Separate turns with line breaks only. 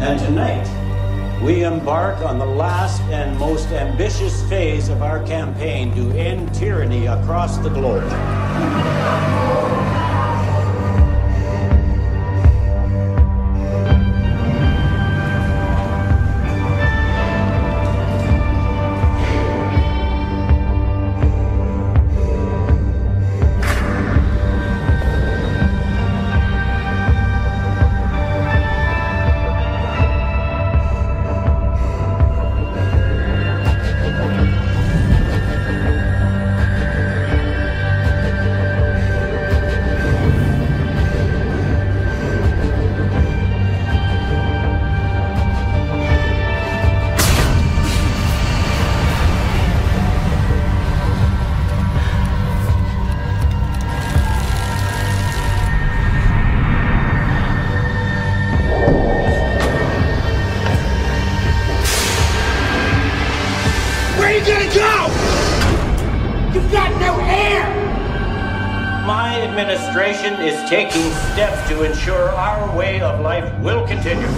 And tonight, we embark on the last and most ambitious phase of our campaign to end tyranny across the globe.
You gonna go? You've got no hair!
My administration is taking steps to ensure our way of life will continue.